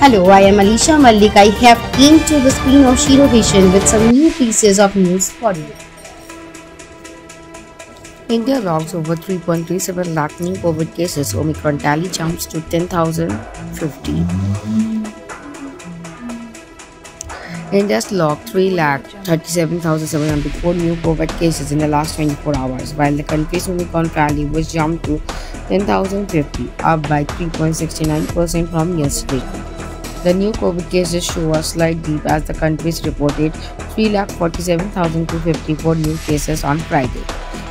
Hello, I am Alisha Malik. I have came to the screen of Zero Vision with some new pieces of news for you. India logs over 3.37 lakh new COVID cases. Omicron tally jumps to 10,050. India's logged 3 lakh 37,704 new COVID cases in the last 24 hours, while the country's Omicron tally was jumped to 10,050, up by 3.69% from yesterday. The new COVID cases show a slight dip as the country's reported 3,47,254 new cases on Friday.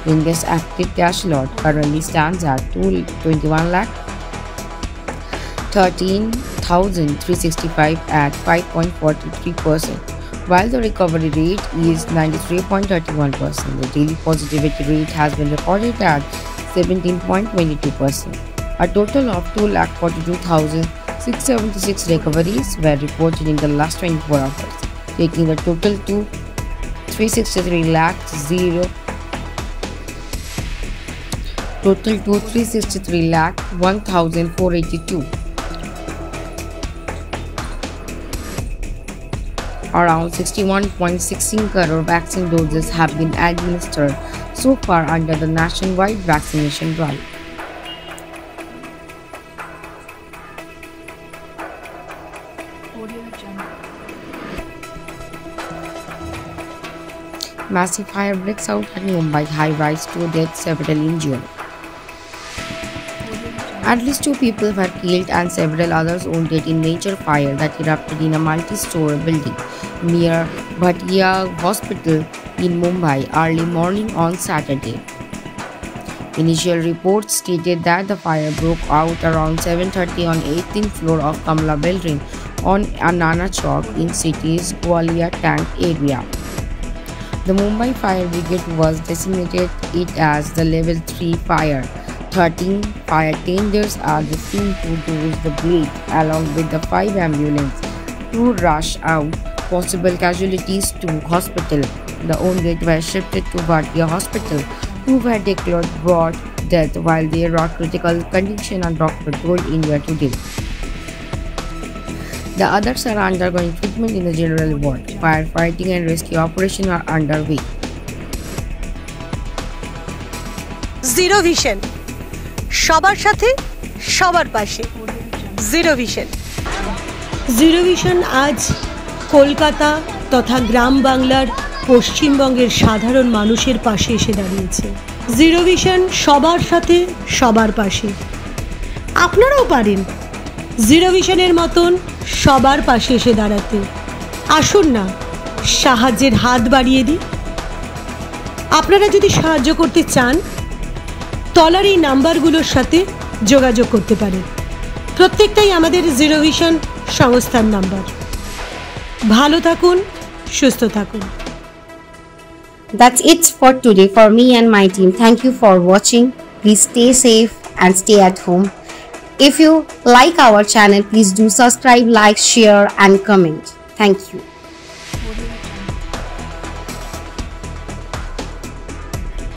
India's active caseload currently stands at 21 lakh 13,365 at 5.43%, while the recovery rate is 93.31%. The daily positivity rate has been recorded at 17.22%. A total of 2,42,676 recoveries were reported in the last 24 hours, taking the total to 363 lakh 0 total to 363 lakh 1482 around 61.16 crore vaccine doses have been administered so far under the nationwide vaccination drive Massive fire breaks out at Mumbai high rise to death, several injured. At least two people were killed and several others wounded in major fire that erupted in a multi-story building near Bhatia Hospital in Mumbai early morning on Saturday. Initial reports stated that the fire broke out around 7.30 on 18th floor of Kamla building on Anana Chowk in city's Gowalia Tank area. The Mumbai Fire Brigade was designated it as the level 3 fire. 13 fire tenders are the scene to dose the blade along with the 5 ambulance to rush out possible casualties to hospital. The wounded were shifted to Bhatia Hospital who were declared brought death while they are critical condition and doctor told India today. The others are undergoing treatment in the general ward. Firefighting and rescue operations are underway. Zero vision সবার সাথে সবার পাশে zero vision zero vision আজ কলকাতা তথা গ্রাম বাংলার পশ্চিমবঙ্গের সাধারণ মানুষের পাশে এসে দাঁড়িয়েছে জিরো ভিশন সবার সাথে সবার পাশে আপনারাও পারেন জিরো ভিশনের মতন সবার পাশে এসে দাঁড়াতে আসুন না, সাহায্যের হাত বাড়িয়ে দিই আপনারা যদি সাহায্য করতে চান, তলার এই নাম্বারগুলোর সাথে যোগাযোগ করতে পারেন প্রত্যেকটাই আমাদের জিরো ভিশন সংস্থার নাম্বার ভালো থাকুন, সুস্থ থাকুন That's it for today for me and my team. Thank you for watching. Please stay safe and stay at home. If you like our channel, please do subscribe, like, share, and comment. Thank you.